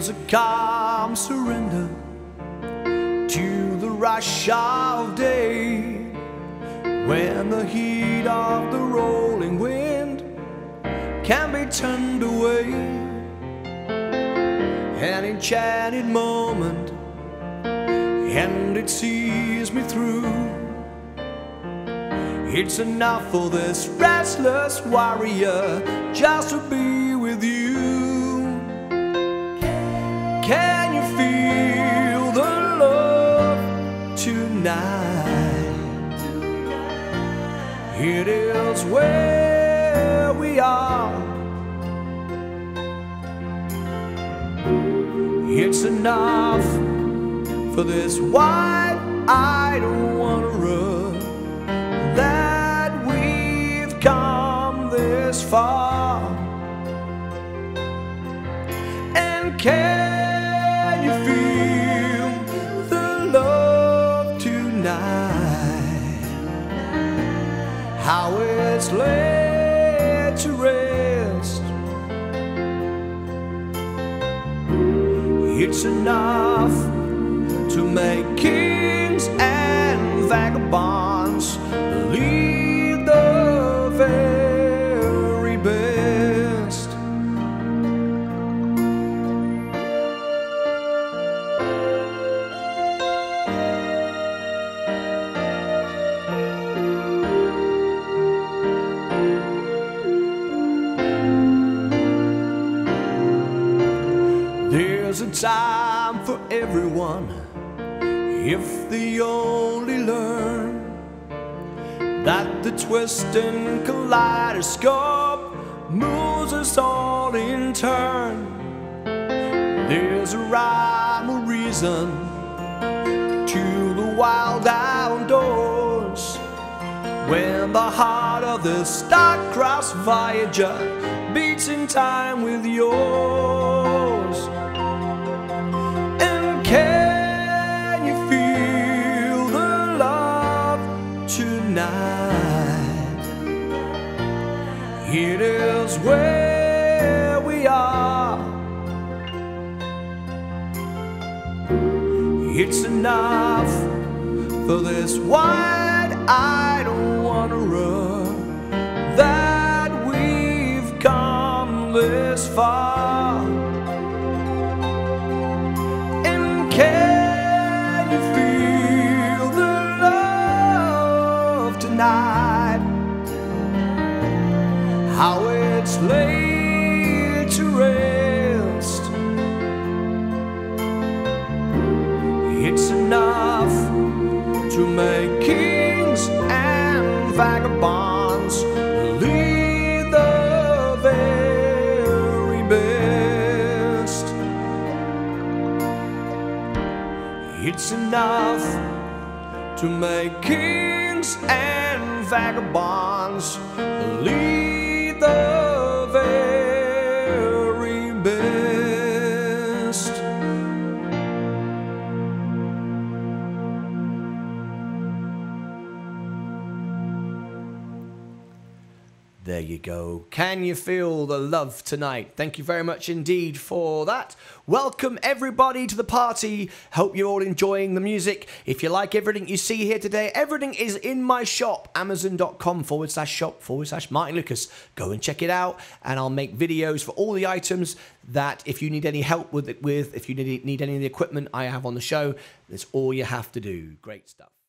There's a calm surrender to the rush of day when the heat of the rolling wind can be turned away. An enchanted moment, and it sees me through. It's enough for this restless warrior just to be with you. Can you feel the love tonight? It is where we are. It's enough for this wide-eyed wanderer that we've come this far. And can How it's laid to rest. It's enough to make kings and vagabonds There's a time for everyone if they only learn that the twisting kaleidoscope moves us all in turn. There's a rhyme or reason to the wild outdoors when the heart of the star-crossed Voyager beats in time with yours. It is where we are. It's enough for this wide-eyed wanderer that we've come this far. And can you feel the love tonight? How it's laid to rest. It's enough to make kings and vagabonds believe the very best. It's enough to make kings and vagabonds believe There you go. Can you feel the love tonight? Thank you very much indeed for that. Welcome everybody to the party. Hope you're all enjoying the music. If you like everything you see here today, everything is in my shop, amazon.com forward slash shop forward slash Martyn Lucas. Go and check it out, and I'll make videos for all the items that if you need any help with it with, if you need, need any of the equipment I have on the show, that's all you have to do. Great stuff.